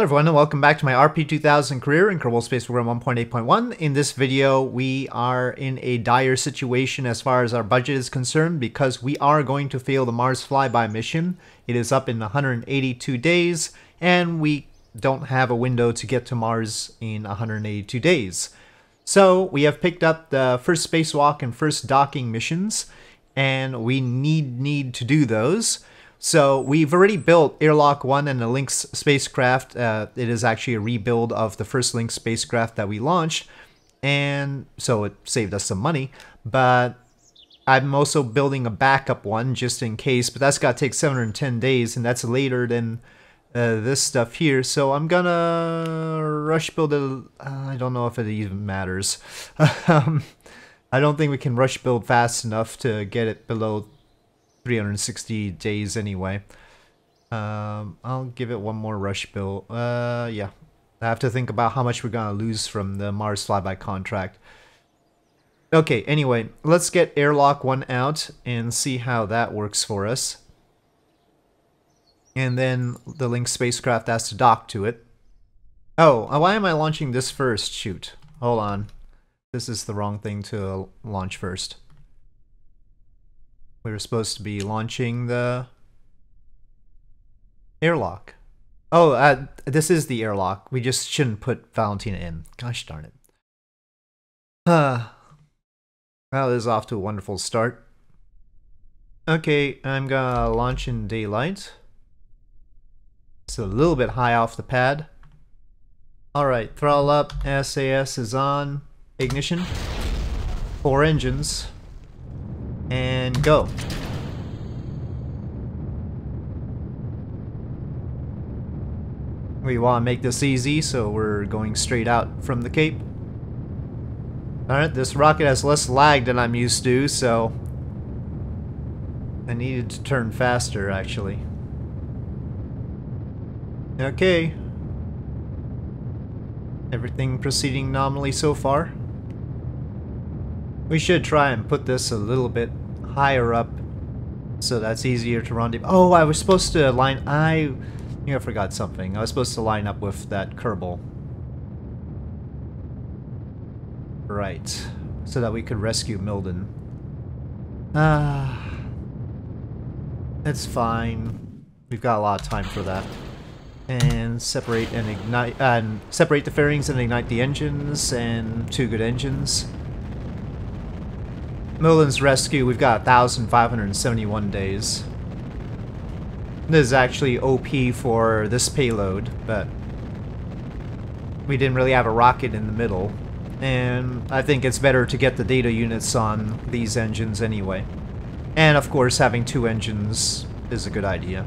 Hello everyone and welcome back to my RP2000 career in Kerbal Space Program 1.8.1. In this video, we are in a dire situation as far as our budget is concerned because we are going to fail the Mars flyby mission. It is up in 182 days and we don't have a window to get to Mars in 182 days. So we have picked up the first spacewalk and first docking missions and we need need to do those. So we've already built Airlock 1 and the Lynx spacecraft. Uh, it is actually a rebuild of the first Lynx spacecraft that we launched. And so it saved us some money. But I'm also building a backup one just in case. But that's got to take 710 days and that's later than uh, this stuff here. So I'm gonna rush build it. Uh, I don't know if it even matters. um, I don't think we can rush build fast enough to get it below 360 days anyway. Um, I'll give it one more rush bill. Uh, yeah. I have to think about how much we're gonna lose from the Mars flyby contract. Okay, anyway, let's get Airlock 1 out and see how that works for us. And then the Lynx spacecraft has to dock to it. Oh, uh, why am I launching this first? Shoot. Hold on. This is the wrong thing to launch first. We were supposed to be launching the airlock. Oh, uh, this is the airlock. We just shouldn't put Valentina in. Gosh darn it. Uh, well, this is off to a wonderful start. Okay, I'm gonna launch in daylight. It's a little bit high off the pad. Alright, throttle up, SAS is on, ignition, four engines and go. We want to make this easy, so we're going straight out from the Cape. Alright, this rocket has less lag than I'm used to, so... I needed to turn faster, actually. Okay. Everything proceeding nominally so far. We should try and put this a little bit higher up so that's easier to rendezvous. Oh, I was supposed to line... I... I forgot something. I was supposed to line up with that Kerbal. Right. So that we could rescue Milden. Ah... Uh, it's fine. We've got a lot of time for that. And separate and ignite... and separate the fairings and ignite the engines, and two good engines. Milden's rescue, we've got 1,571 days. This is actually OP for this payload, but we didn't really have a rocket in the middle. And I think it's better to get the data units on these engines anyway. And of course, having two engines is a good idea.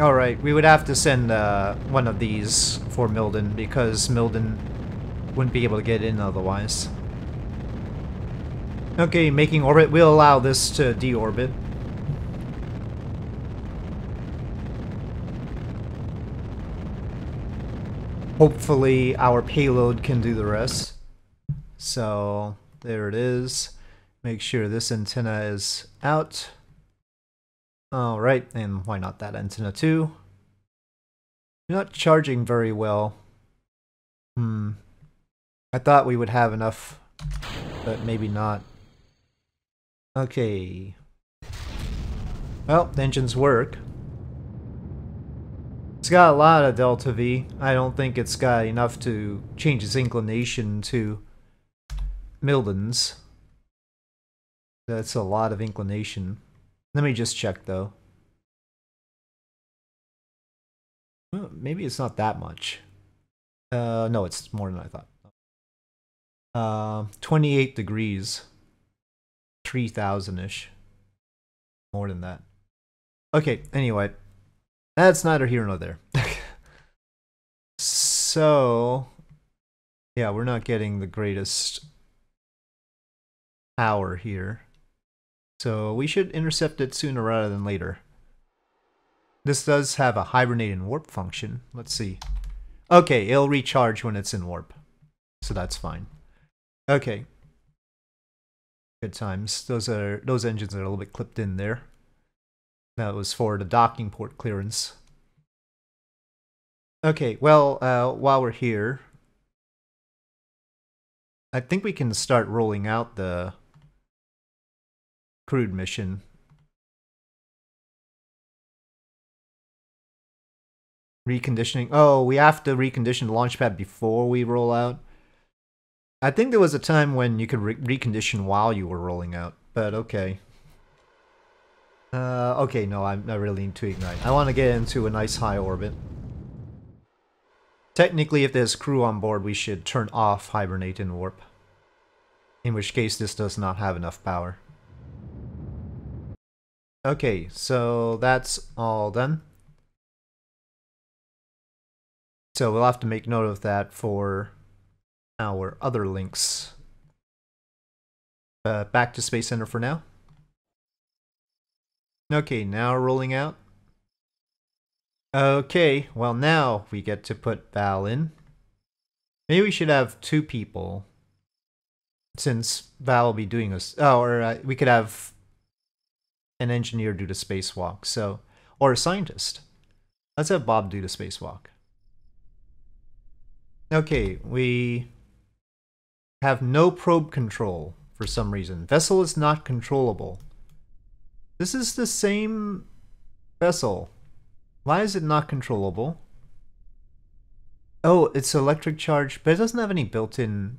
Alright, we would have to send uh, one of these for Milden because Milden wouldn't be able to get in otherwise. Okay, making orbit We'll allow this to deorbit. Hopefully our payload can do the rest. So there it is. Make sure this antenna is out. Alright, and why not that antenna too? You're not charging very well. Hmm. I thought we would have enough, but maybe not. Okay. Well, the engines work. It's got a lot of delta V. I don't think it's got enough to change its inclination to Milden's. That's a lot of inclination. Let me just check though. Well, maybe it's not that much. Uh, no, it's more than I thought. Uh, 28 degrees. 3,000-ish. More than that. Okay, anyway. That's neither here nor there. so, yeah, we're not getting the greatest power here. So we should intercept it sooner rather than later. This does have a hibernate and warp function. Let's see. Okay, it'll recharge when it's in warp. So that's fine. Okay, Good times. Those are those engines are a little bit clipped in there. That was for the docking port clearance. Okay, well, uh, while we're here, I think we can start rolling out the crewed mission. Reconditioning. Oh, we have to recondition the launch pad before we roll out. I think there was a time when you could re recondition while you were rolling out, but okay. Uh, okay, no, I'm not really into Ignite. I want to get into a nice high orbit. Technically, if there's crew on board, we should turn off Hibernate and Warp. In which case, this does not have enough power. Okay, so that's all done. So we'll have to make note of that for our other Lynx. Uh, back to Space Center for now. Okay, now rolling out. Okay, well now we get to put Val in. Maybe we should have two people. Since Val will be doing this. Oh, or uh, we could have an engineer do the spacewalk. So, or a scientist. Let's have Bob do the spacewalk. Okay, we have no probe control for some reason. Vessel is not controllable. This is the same vessel. Why is it not controllable? Oh, it's electric charge, but it doesn't have any built-in...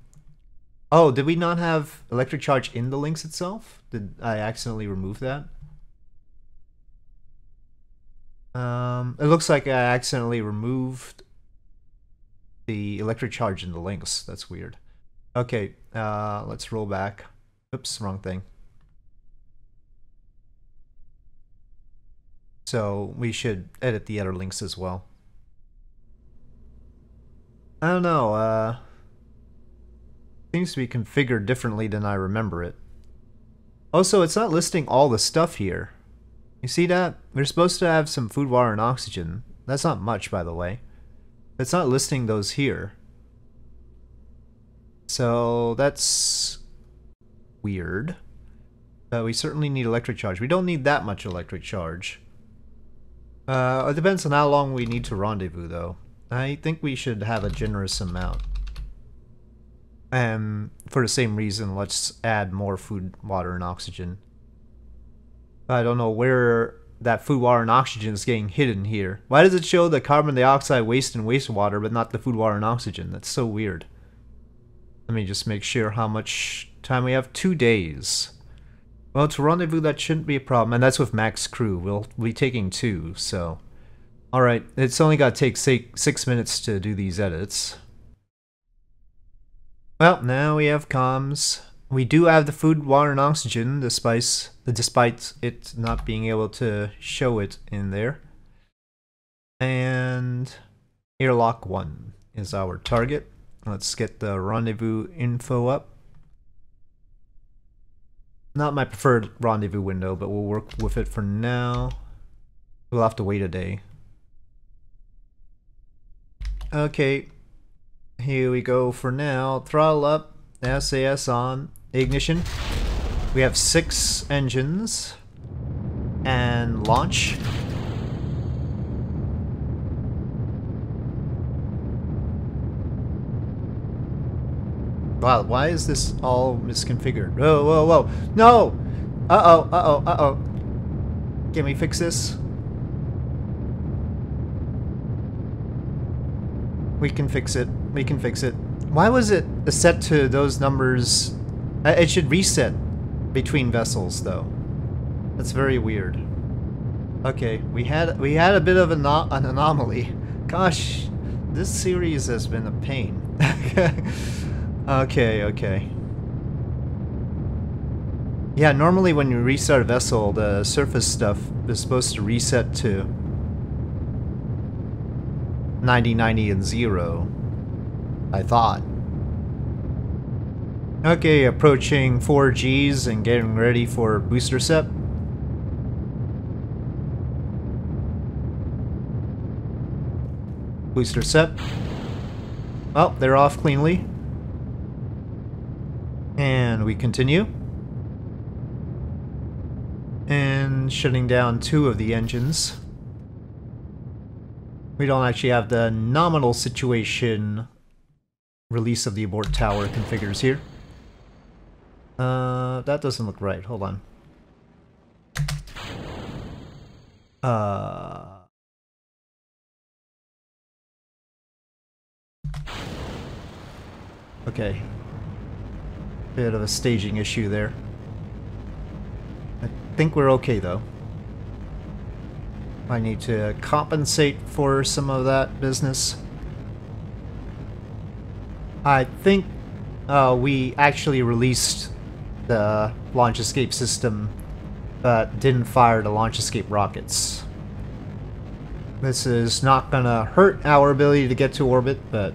Oh, did we not have electric charge in the Lynx itself? Did I accidentally remove that? Um, it looks like I accidentally removed the electric charge in the Lynx. That's weird. Okay, uh, let's roll back. Oops, wrong thing. So we should edit the other Lynx as well. I don't know, uh... Seems to be configured differently than I remember it. Also, it's not listing all the stuff here. You see that? We're supposed to have some food, water, and oxygen. That's not much, by the way. It's not listing those here. So that's weird. But we certainly need electric charge. We don't need that much electric charge. Uh, it depends on how long we need to rendezvous, though. I think we should have a generous amount. And for the same reason, let's add more food, water, and oxygen. I don't know where that food, water, and oxygen is getting hidden here. Why does it show the carbon dioxide, waste, and wastewater, but not the food, water, and oxygen? That's so weird. Let me just make sure how much time we have. Two days. Well, to rendezvous, that shouldn't be a problem. And that's with max crew. We'll be taking two, so... Alright, it's only got to take six minutes to do these edits. Well, now we have comms. We do have the food, water, and oxygen, despite, despite it not being able to show it in there. And airlock 1 is our target. Let's get the rendezvous info up. Not my preferred rendezvous window, but we'll work with it for now. We'll have to wait a day. Okay, here we go for now. Throttle up, SAS on, ignition. We have six engines and launch. Wow, why is this all misconfigured? Whoa, whoa, whoa. No! Uh-oh, uh-oh, uh-oh. Can we fix this? We can fix it. We can fix it. Why was it set to those numbers? Uh, it should reset between vessels, though. That's very weird. Okay, we had we had a bit of an, an anomaly. Gosh, this series has been a pain. Okay, okay. Yeah, normally when you restart a vessel, the surface stuff is supposed to reset to 90, 90, and 0. I thought. Okay, approaching 4Gs and getting ready for booster set. Booster set. Well, they're off cleanly. And we continue. And shutting down two of the engines. We don't actually have the nominal situation release of the abort tower configures here. Uh, that doesn't look right. Hold on. Uh... Okay. Bit of a staging issue there. I think we're okay though. I need to compensate for some of that business. I think uh, we actually released the launch escape system but didn't fire the launch escape rockets. This is not gonna hurt our ability to get to orbit, but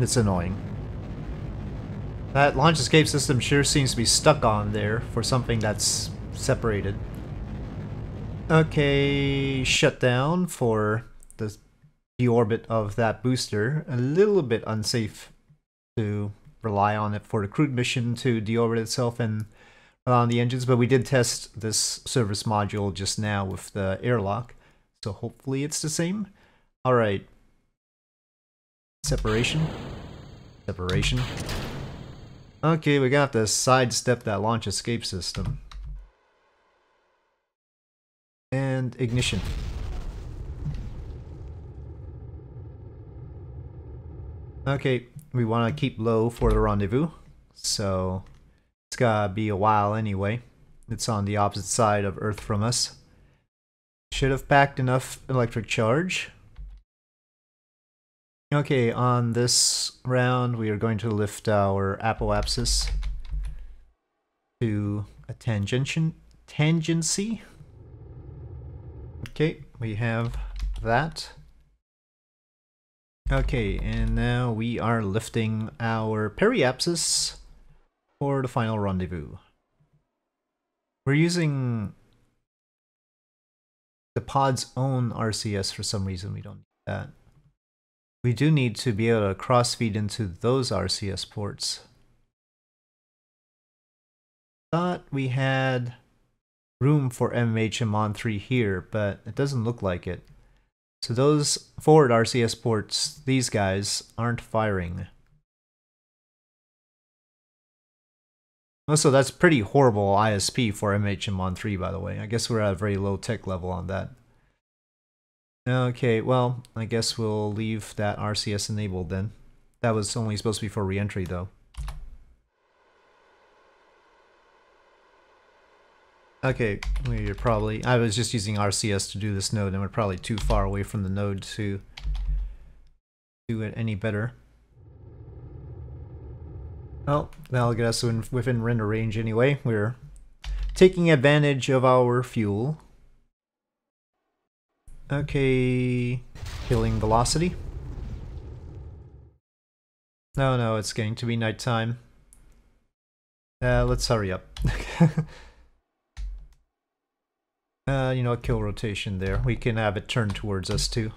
it's annoying. That launch escape system sure seems to be stuck on there for something that's separated. Okay, shutdown for the deorbit of that booster. A little bit unsafe to rely on it for the crewed mission to deorbit itself and on the engines, but we did test this service module just now with the airlock, so hopefully it's the same. Alright. Separation. Separation. Okay, we're gonna have to sidestep that launch escape system. And ignition. Okay, we want to keep low for the rendezvous, so it's gotta be a while anyway. It's on the opposite side of Earth from us. Should have packed enough electric charge. Okay, on this round we are going to lift our apoapsis to a tangential tangency. Okay, we have that. Okay, and now we are lifting our periapsis for the final rendezvous. We're using the pod's own RCS for some reason. We don't need that. We do need to be able to cross-feed into those RCS ports. Thought we had room for MHM-ON3 here, but it doesn't look like it. So those forward RCS ports, these guys, aren't firing. Also, that's pretty horrible ISP for MHM-ON3, by the way. I guess we're at a very low tech level on that. Okay, well, I guess we'll leave that RCS enabled then. That was only supposed to be for reentry though. Okay, we're probably... I was just using RCS to do this node and we're probably too far away from the node to do it any better. Well, that'll get us within render range anyway. We're taking advantage of our fuel. Okay, killing velocity. No, no, it's getting to be nighttime. Uh, let's hurry up. uh, you know, kill rotation there. We can have it turn towards us too.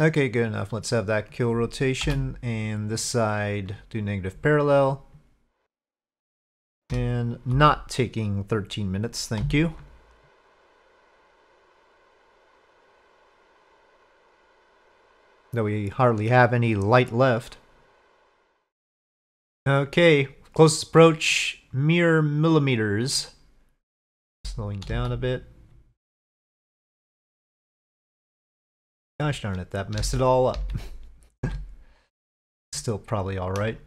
Okay, good enough. Let's have that kill rotation and this side do negative parallel. And not taking 13 minutes, thank you. Though we hardly have any light left. Okay, close approach, mere millimeters. Slowing down a bit. Gosh darn it, that messed it all up. Still probably alright.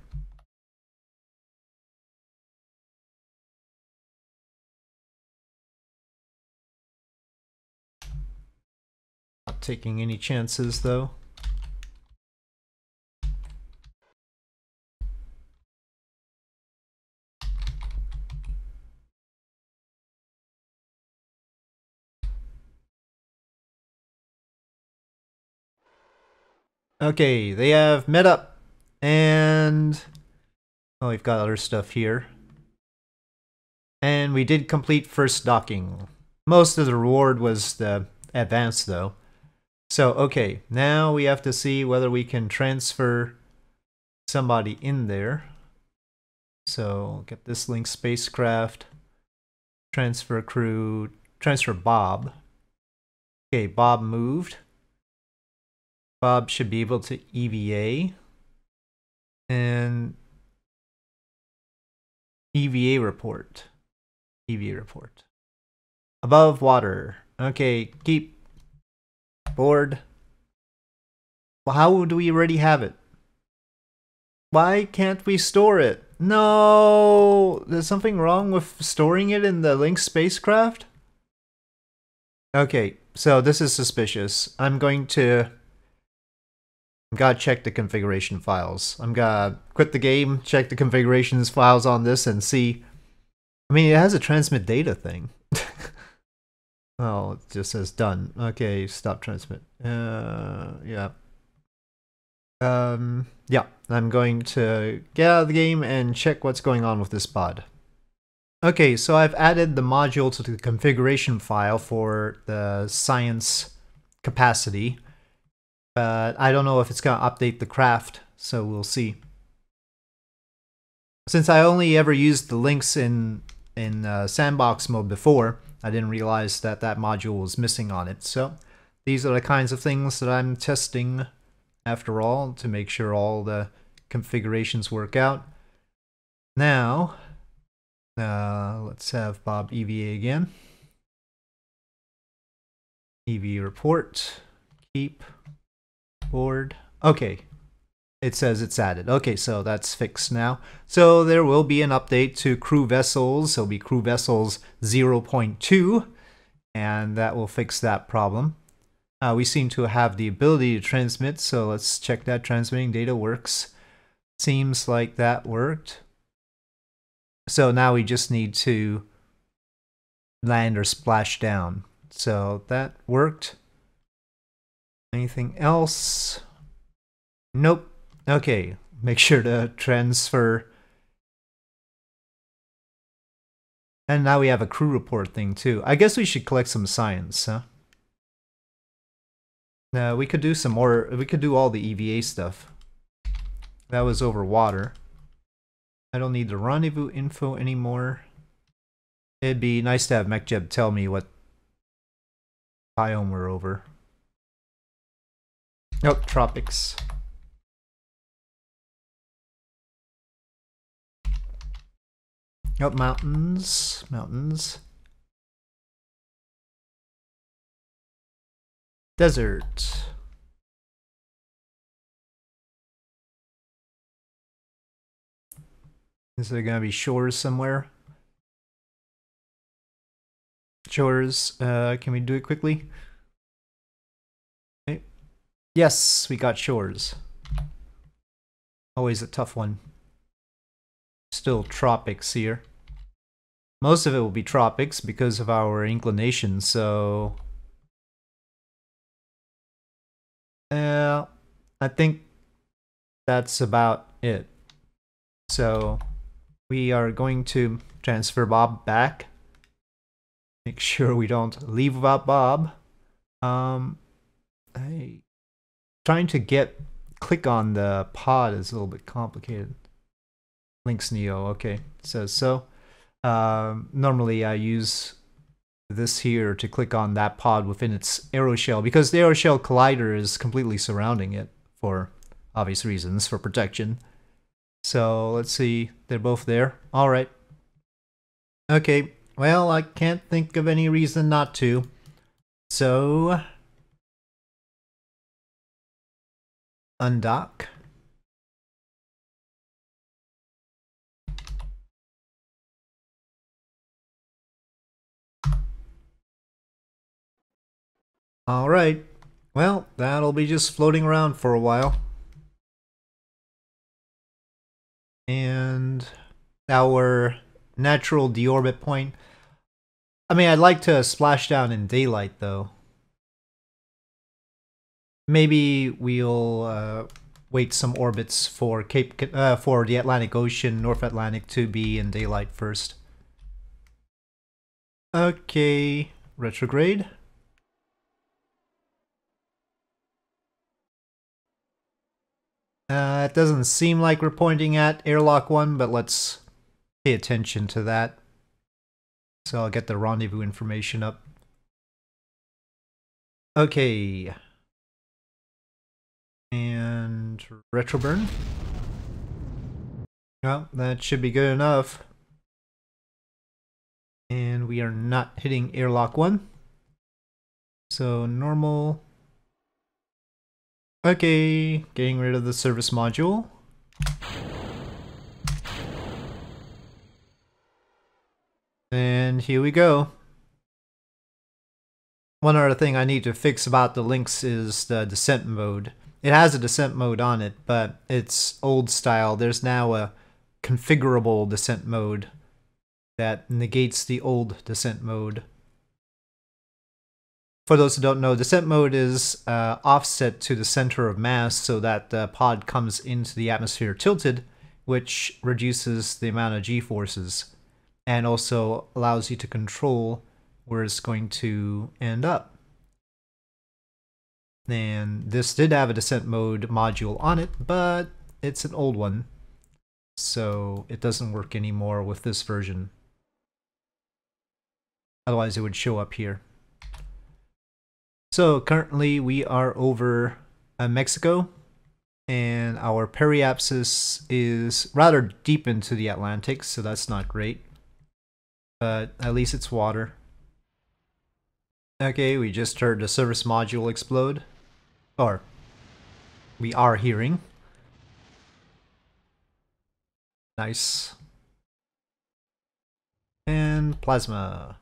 Not taking any chances though. Okay, they have met up. And... Oh, we've got other stuff here. And we did complete first docking. Most of the reward was the advance, though. So, okay, now we have to see whether we can transfer somebody in there. So, get this Lynx spacecraft, transfer crew, transfer Bob. Okay, Bob moved. Bob should be able to EVA and EVA report. EVA report. Above water. Okay, keep board. Well, how do we already have it? Why can't we store it? No! There's something wrong with storing it in the Lynx spacecraft? Okay, so this is suspicious. I'm going to... I'm gotta check the configuration files. I'm gonna quit the game, check the configurations files on this, and see... I mean, it has a transmit data thing. oh, it just says done. Okay, stop transmit. Uh, yeah. Um, yeah, I'm going to get out of the game and check what's going on with this pod. Okay, so I've added the module to the configuration file for the science capacity, but I don't know if it's going to update the craft, so we'll see. Since I only ever used the Lynx in, in uh, sandbox mode before, I didn't realize that that module was missing on it. So these are the kinds of things that I'm testing after all to make sure all the configurations work out. Now, uh, let's have Bob EVA again. EV report, keep, board. Okay, it says it's added. Okay, so that's fixed now. So there will be an update to crew vessels. It'll be crew vessels 0.2, and that will fix that problem. Uh, we seem to have the ability to transmit, so let's check that transmitting data works. Seems like that worked. So now we just need to land or splash down. So that worked. Anything else? Nope. Okay, make sure to transfer. And now we have a crew report thing too. I guess we should collect some science, huh? No, we could do some more. We could do all the EVA stuff. That was over water. I don't need the rendezvous info anymore. It'd be nice to have MechJeb tell me what biome we're over. Nope, tropics. Nope, mountains. Mountains. Desert. Is there gonna be shores somewhere? Shores, uh, can we do it quickly? Yes, we got shores. Always a tough one. Still tropics here. Most of it will be tropics because of our inclination, so Uh, I think that's about it. So we are going to transfer Bob back. Make sure we don't leave without Bob. Um, hey, trying to get click on the pod is a little bit complicated. Lynx Neo, okay, says so. Um, normally I use this here to click on that pod within its aeroshell because the aeroshell collider is completely surrounding it for obvious reasons for protection. So let's see, they're both there. All right. Okay, well, I can't think of any reason not to. So undock. Alright. Well, that'll be just floating around for a while. And our natural deorbit point. I mean, I'd like to splash down in daylight, though. Maybe we'll uh, wait some orbits for Cape uh, for the Atlantic Ocean, North Atlantic to be in daylight first. Okay, retrograde. Uh, it doesn't seem like we're pointing at airlock 1, but let's pay attention to that. So I'll get the rendezvous information up. Okay. And retroburn. Well, that should be good enough. And we are not hitting airlock 1. So normal. Okay, getting rid of the service module. And here we go. One other thing I need to fix about the Lynx is the descent mode. It has a descent mode on it, but it's old style. There's now a configurable descent mode that negates the old descent mode. For those who don't know, descent mode is uh, offset to the center of mass so that the pod comes into the atmosphere tilted, which reduces the amount of g-forces and also allows you to control where it's going to end up. And this did have a descent mode module on it, but it's an old one, so it doesn't work anymore with this version. Otherwise it would show up here. So currently we are over uh, Mexico and our periapsis is rather deep into the Atlantic, so that's not great. But at least it's water. Okay, we just heard the service module explode. Or, we are hearing. Nice. And plasma.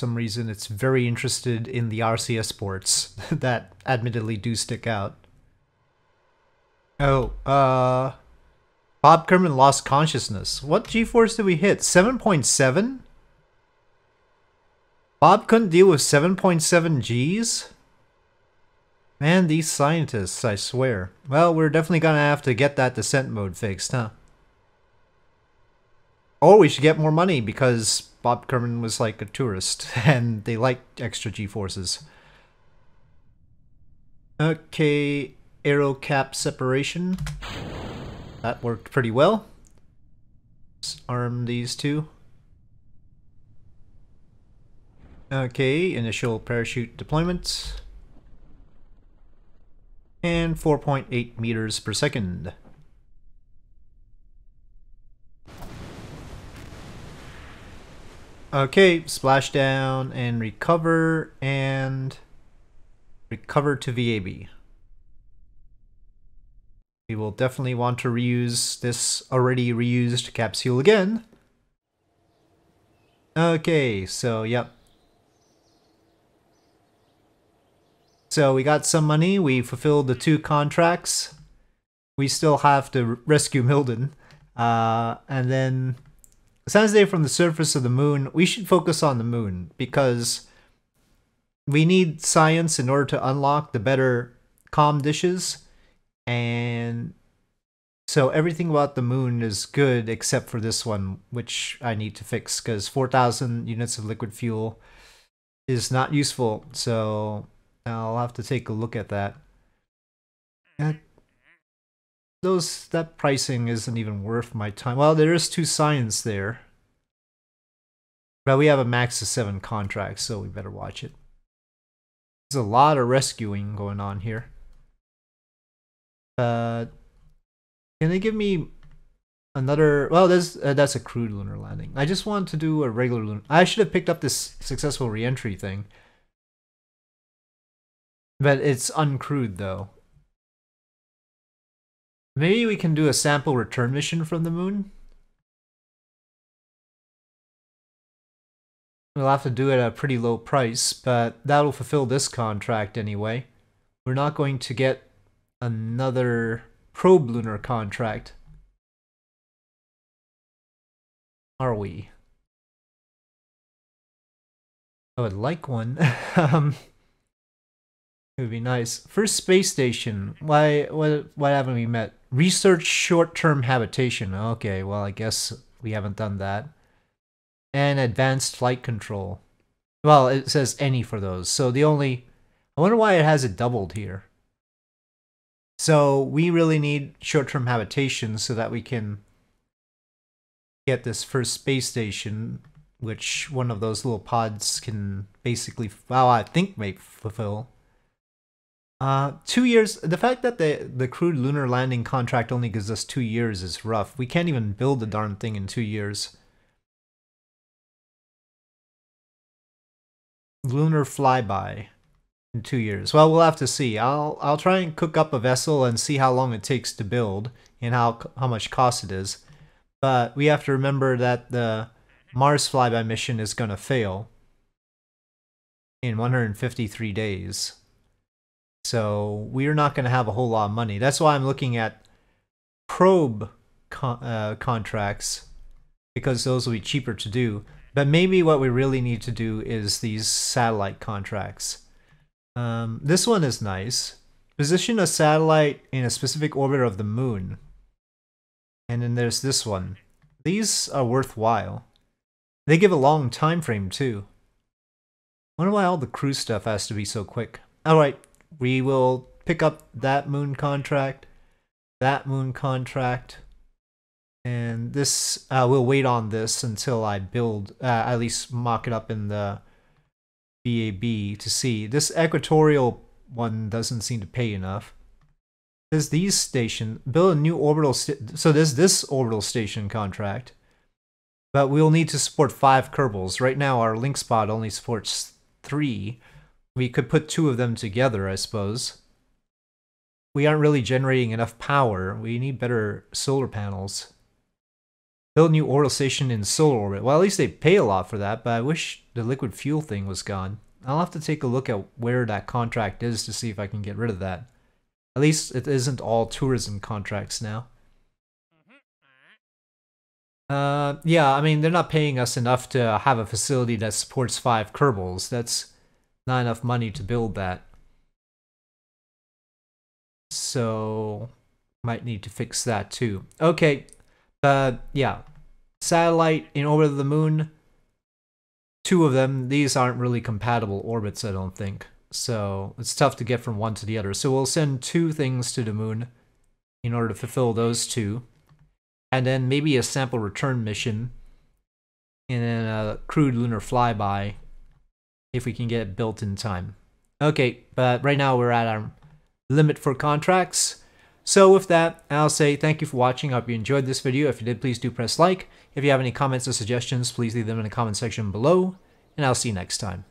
some reason it's very interested in the RCS ports that admittedly do stick out. Oh, uh... Bob Kerman lost consciousness. What G-force did we hit? 7.7? Bob couldn't deal with 7.7 Gs? Man, these scientists, I swear. Well, we're definitely gonna have to get that descent mode fixed, huh? Or we should get more money because Bob Kerman was like a tourist and they liked extra G-forces. Okay, aero cap separation. That worked pretty well. Let's arm these two. Okay, initial parachute deployment. And 4.8 meters per second. Okay, splash down and recover and recover to VAB. We will definitely want to reuse this already reused capsule again. Okay, so yep. So we got some money, we fulfilled the two contracts. We still have to rescue Milden. Uh, and then Science Day from the surface of the moon, we should focus on the moon because we need science in order to unlock the better comm dishes and so everything about the moon is good except for this one, which I need to fix because 4,000 units of liquid fuel is not useful. So I'll have to take a look at that. those that pricing isn't even worth my time. Well, there is two signs there. But we have a max of seven contracts, so we better watch it. There's a lot of rescuing going on here. Uh, can they give me another? Well, there's uh, that's a crewed lunar landing. I just want to do a regular lunar. I should have picked up this successful reentry thing, but it's uncrewed though. Maybe we can do a sample return mission from the moon. We'll have to do it at a pretty low price, but that'll fulfill this contract anyway. We're not going to get another probe lunar contract. Are we? I would like one. um, it would be nice. First space station. Why? What? Why haven't we met? Research short-term habitation. Okay. Well, I guess we haven't done that. And advanced flight control. Well, it says any for those. So the only. I wonder why it has it doubled here. So we really need short-term habitation so that we can get this first space station which one of those little pods can basically, well, I think may fulfill. Uh, two years. The fact that the the crewed lunar landing contract only gives us two years is rough. We can't even build the darn thing in two years. Lunar flyby in two years. Well, we'll have to see. I'll I'll try and cook up a vessel and see how long it takes to build and how how much cost it is. But we have to remember that the Mars flyby mission is going to fail in 153 days. So we're not going to have a whole lot of money. That's why I'm looking at probe con uh, contracts because those will be cheaper to do. But maybe what we really need to do is these satellite contracts. Um, this one is nice. Position a satellite in a specific orbit of the moon. And then there's this one. These are worthwhile. They give a long time frame too. Wonder why all the crew stuff has to be so quick. Alright, we will pick up that moon contract, that moon contract, and this, uh, we'll wait on this until I build, uh, at least mock it up in the VAB to see. This equatorial one doesn't seem to pay enough. There's these station, build a new orbital, so there's this orbital station contract. But we'll need to support five Kerbals. Right now our Lynx pod only supports three. We could put two of them together, I suppose. We aren't really generating enough power. We need better solar panels. Build new orbital station in solar orbit. Well, at least they pay a lot for that, but I wish the liquid fuel thing was gone. I'll have to take a look at where that contract is to see if I can get rid of that. At least it isn't all tourism contracts now. Uh, yeah, I mean, they're not paying us enough to have a facility that supports five Kerbals. That's not enough money to build that. So, might need to fix that too. Okay, uh, yeah. Satellite in orbit of the moon. Two of them. These aren't really compatible orbits, I don't think. So it's tough to get from one to the other. So we'll send two things to the moon in order to fulfill those two. And then maybe a sample return mission. And then a crewed lunar flyby if we can get it built in time. Okay, but right now we're at our limit for contracts. So with that, I'll say thank you for watching. I hope you enjoyed this video. If you did, please do press like. If you have any comments or suggestions, please leave them in the comment section below. And I'll see you next time.